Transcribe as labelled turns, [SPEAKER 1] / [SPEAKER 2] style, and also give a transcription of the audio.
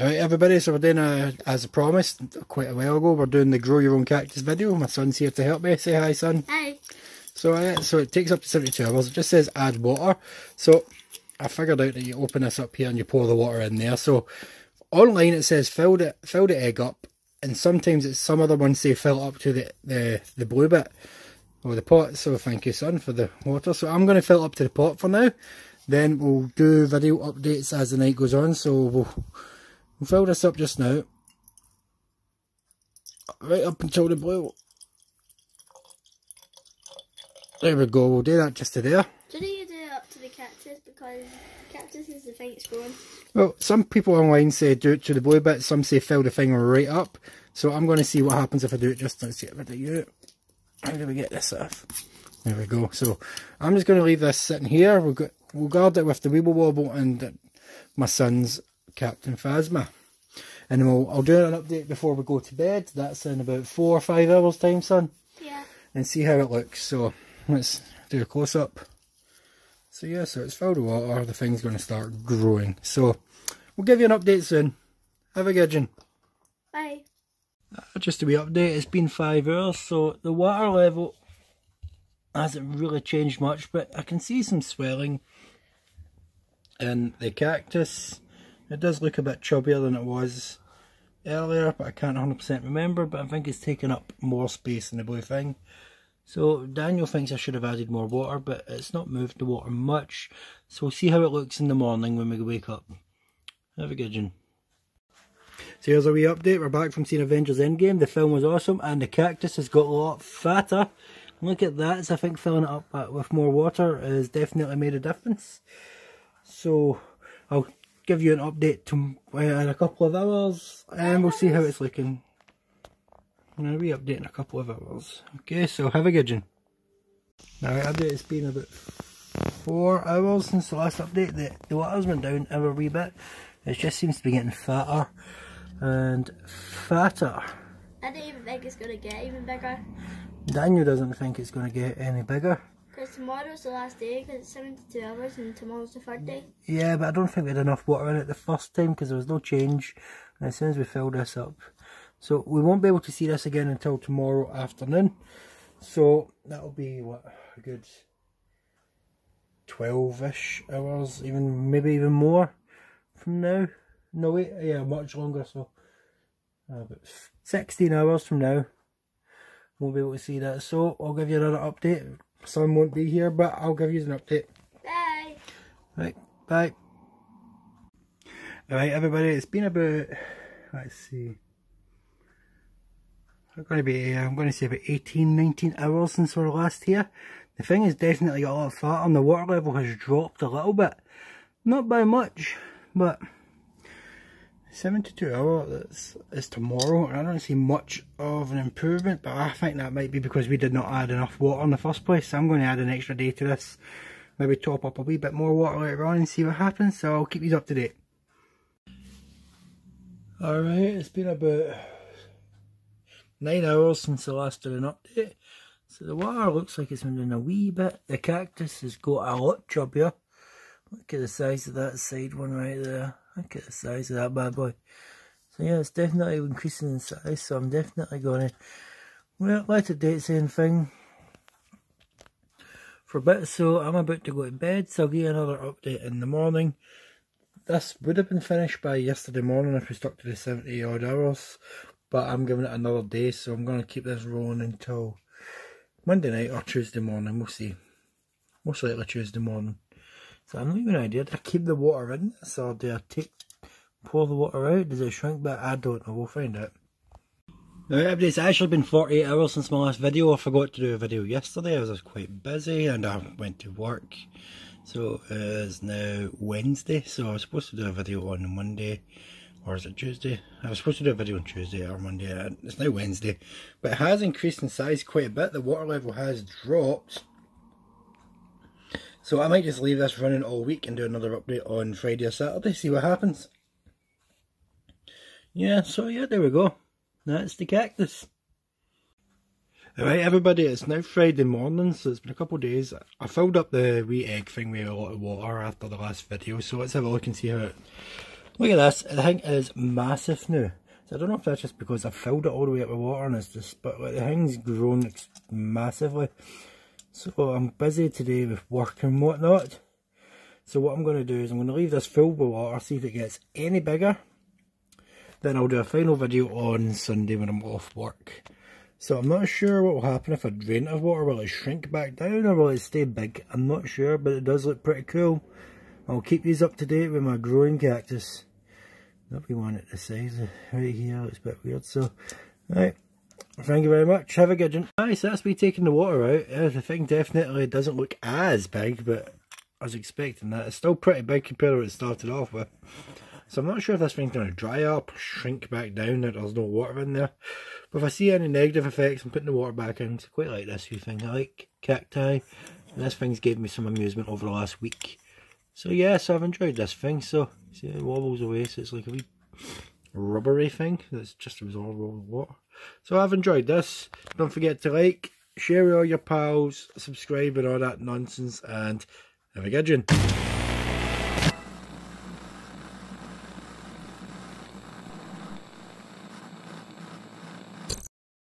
[SPEAKER 1] Alright everybody, so we're doing a, as promised quite a while ago, we're doing the grow your own cactus video. My son's here to help me. Say hi son.
[SPEAKER 2] Hi.
[SPEAKER 1] So uh, so it takes up to 72 hours. It just says add water. So I figured out that you open this up here and you pour the water in there. So online it says fill the, fill the egg up and sometimes it's some other ones say fill up to the, the, the blue bit or the pot. So thank you son for the water. So I'm going to fill up to the pot for now. Then we'll do video updates as the night goes on. So we'll We'll fill this up just now. Right up until the blue. There we go, we'll do that just to there.
[SPEAKER 2] Should the cactus because cactus is the thing it's growing?
[SPEAKER 1] Well, some people online say do it to the blue bit, some say fill the thing right up. So I'm going to see what happens if I do it just to if I do it. How do we get this off? There we go. So I'm just going to leave this sitting here. We'll, go, we'll guard it with the Weeble Wobble and my son's Captain Phasma. And we'll, I'll do an update before we go to bed. That's in about four or five hours time, son.
[SPEAKER 2] Yeah.
[SPEAKER 1] And see how it looks. So let's do a close up. So yeah, so it's filled with water. The thing's going to start growing. So we'll give you an update soon. Have a good one.
[SPEAKER 2] Bye.
[SPEAKER 1] Uh, just a wee update. It's been five hours, so the water level hasn't really changed much, but I can see some swelling in the cactus it does look a bit chubbier than it was earlier, but I can't 100% remember, but I think it's taken up more space than the blue thing. So Daniel thinks I should have added more water, but it's not moved the water much. So we'll see how it looks in the morning when we wake up. Have a good one. So here's a wee update. We're back from seeing Avengers Endgame. The film was awesome and the cactus has got a lot fatter. Look at that. So I think filling it up with more water has definitely made a difference. So I'll give you an update to, uh, in a couple of hours and we'll see how it's looking. I'll be updating a couple of hours. Okay, so have a good one. Now, update it's been about four hours since the last update. The, the water's went down a wee bit. It just seems to be getting fatter and fatter.
[SPEAKER 2] I don't even think it's going to get even bigger.
[SPEAKER 1] Daniel doesn't think it's going to get any bigger.
[SPEAKER 2] Because tomorrow's the last day, because it's 72 hours, and tomorrow's the third day.
[SPEAKER 1] Yeah, but I don't think we had enough water in it the first time, because there was no change. And as soon as we filled this up. So, we won't be able to see this again until tomorrow afternoon. So, that'll be, what, a good 12-ish hours, even maybe even more from now. No, wait, yeah, much longer, so uh, about 16 hours from now, we'll be able to see that. So, I'll give you another update son won't be here, but I'll give you an update.
[SPEAKER 2] Bye.
[SPEAKER 1] Right, bye. Alright, everybody, it's been about, let's see, going to be, uh, I'm going to say about 18, 19 hours since we were last here. The thing is definitely got a lot fatter and the water level has dropped a little bit. Not by much, but 72 hours is tomorrow and I don't see much of an improvement but I think that might be because we did not add enough water in the first place so I'm going to add an extra day to this maybe top up a wee bit more water later on and see what happens so I'll keep these up to date alright it's been about 9 hours since the last did an update so the water looks like it's been doing a wee bit the cactus has got a lot chubbier look at the size of that side one right there Look at the size of that bad boy. So yeah, it's definitely increasing in size, so I'm definitely going to well, let it its own thing for a bit. So I'm about to go to bed, so I'll you another update in the morning. This would have been finished by yesterday morning if we stuck to the 70 odd hours, but I'm giving it another day, so I'm going to keep this rolling until Monday night or Tuesday morning, we'll see. Most likely Tuesday morning. So I'm not even idea. Did I keep the water in this or do I take pour the water out? Does it shrink back? I don't know. We'll find out. Now it's actually been 48 hours since my last video. I forgot to do a video yesterday. I was quite busy and I went to work. So it is now Wednesday. So I was supposed to do a video on Monday. Or is it Tuesday? I was supposed to do a video on Tuesday or Monday. It's now Wednesday. But it has increased in size quite a bit. The water level has dropped So I might just leave this running all week and do another update on Friday or Saturday, see what happens. Yeah, so yeah, there we go. That's the cactus. Alright everybody, it's now Friday morning, so it's been a couple of days. I filled up the wee egg thing with a lot of water after the last video, so let's have a look and see how it... Look at this, the thing is massive now. So I don't know if that's just because I filled it all the way up with water and it's just, but like, the thing's grown massively. So I'm busy today with work and whatnot. So what I'm going to do is I'm going to leave this filled with water, see if it gets any bigger. Then I'll do a final video on Sunday when I'm off work. So I'm not sure what will happen if I drain it of water. Will it shrink back down or will it stay big? I'm not sure, but it does look pretty cool. I'll keep these up to date with my growing cactus. Not be one at the size right here, it's a bit weird. So, right. Thank you very much. Have a good one. Nice, that's me taking the water out. Yeah, the thing definitely doesn't look as big, but I was expecting that. It's still pretty big compared to what it started off with. So I'm not sure if this thing's going to dry up or shrink back down, that there's no water in there. But if I see any negative effects, I'm putting the water back in. I quite like this wee thing. I like cacti. And this thing's gave me some amusement over the last week. So yeah, so I've enjoyed this thing. So see it wobbles away, so it's like a wee rubbery thing that's just absorbed all the water. So I've enjoyed this. Don't forget to like, share with all your pals, subscribe and all that nonsense, and have a good one.